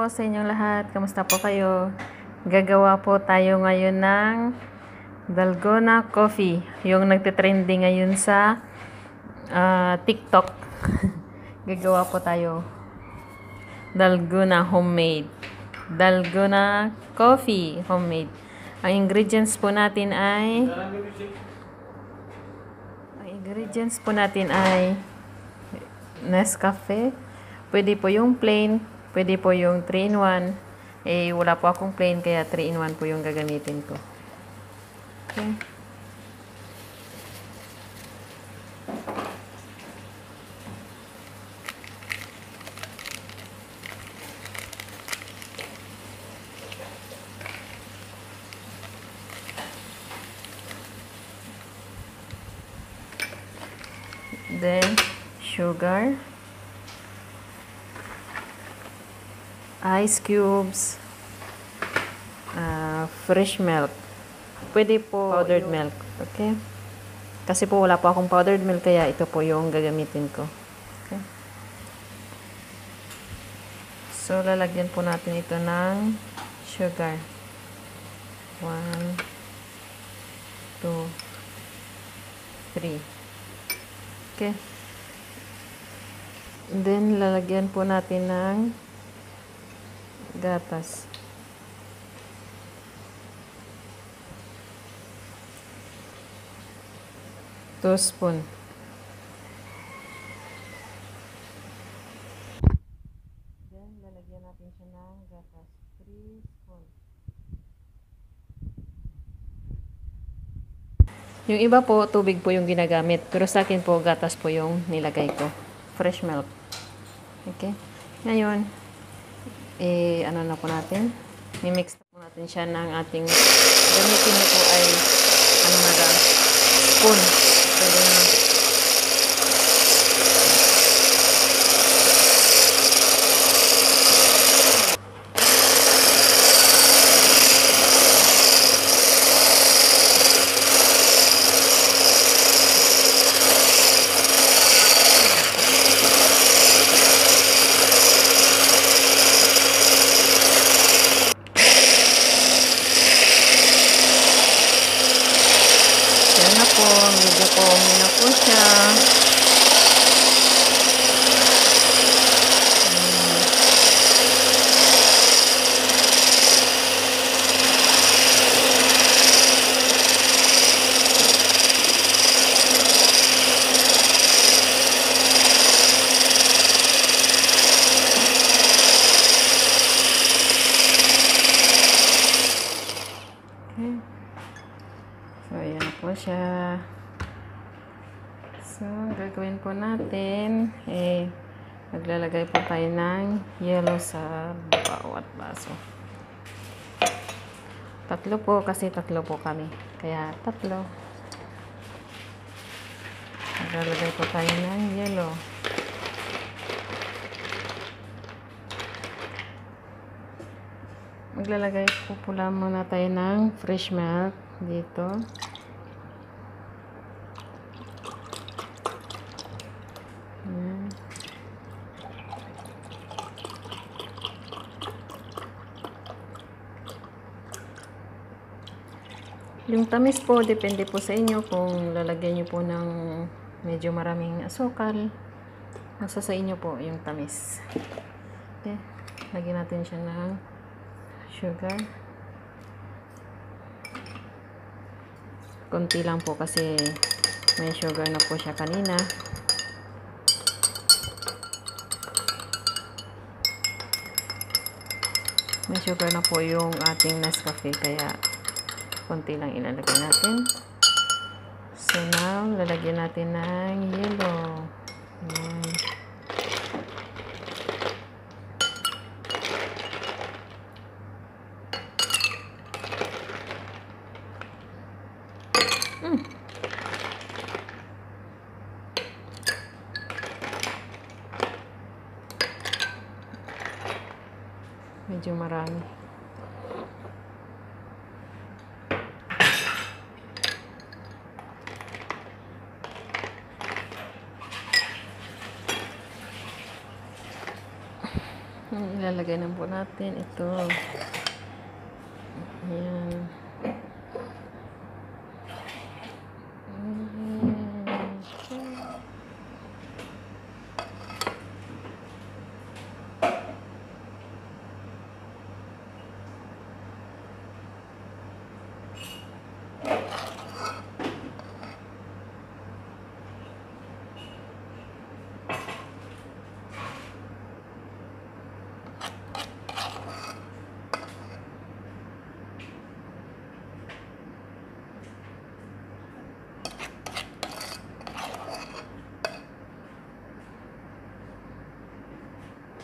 po sa inyong lahat. Kamusta po kayo? Gagawa po tayo ngayon ng Dalgona Coffee. Yung nagtitrending ngayon sa ah, TikTok. Gagawa po tayo. Dalgona Homemade. Dalgona Coffee Homemade. Ang ingredients po natin ay ang ingredients po natin ay Nescafe. Pwede po yung plain, pwede po yung 3-in-1. Eh, wala po akong plain, kaya 3-in-1 po yung gagamitin ko. Okay. Then, sugar. Ice cubes, ah, fresh milk. Pwede po powdered milk. Okay? Kasi po wala po akong powdered milk kaya ito po yung gagamitin ko. Okay? So, lalagyan po natin ito ng sugar. One, two, three. Okay. Then, lalagyan po natin ng gatas. Two spoon. Then, lalagyan natin siya ng gatas. Three spoon. Yung iba po, tubig po yung ginagamit. Pero sa akin po, gatas po yung nilagay ko. Fresh milk. Okay? Ngayon, eh, ano na po natin, mimix na po natin siya ng ating, gamitin niyo po ay, ano na lang, spoon. Po, medyo foamy na po siya. Okay. Po siya. So, gagawin po natin, eh, maglalagay po tayo ng yellow sa bawat baso. Tatlo po, kasi tatlo po kami. Kaya, tatlo. Maglalagay po tayo ng yellow. Maglalagay po pula muna tayo ng fresh milk dito. Yung tamis po, depende po sa inyo kung lalagyan nyo po ng medyo maraming asukal. Nasa sa inyo po yung tamis. Okay. Lagyan natin siya ng sugar. Konti lang po kasi may sugar na po siya kanina. May sugar na po yung ating Nescafe kaya konti lang ilalagay natin. So now, lalagyan natin ng yellow. Ayan. Medyo marami. Ilalagay na po natin ito. Ayan.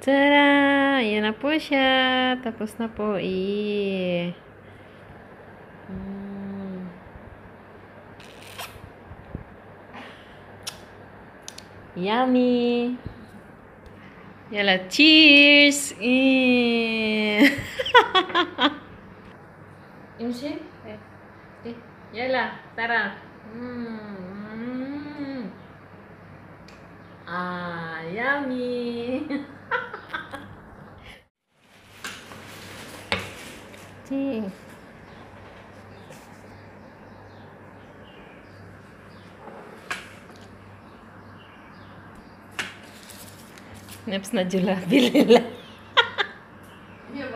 Tada! Ayan na po siya. Tapos na po. Eh. Mm. Yummy! Yala, cheers! Eh. Imsi? Eh. Eh. Yala, tara. Mm. Ah, yummy! jadi Nips Najula Bilil. Iya,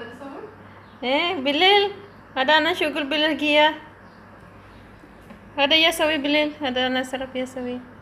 eh Bilil Ada anak syukur Bilil Gia. Ada ya sawi Bilil Ada anak sarap ya sawi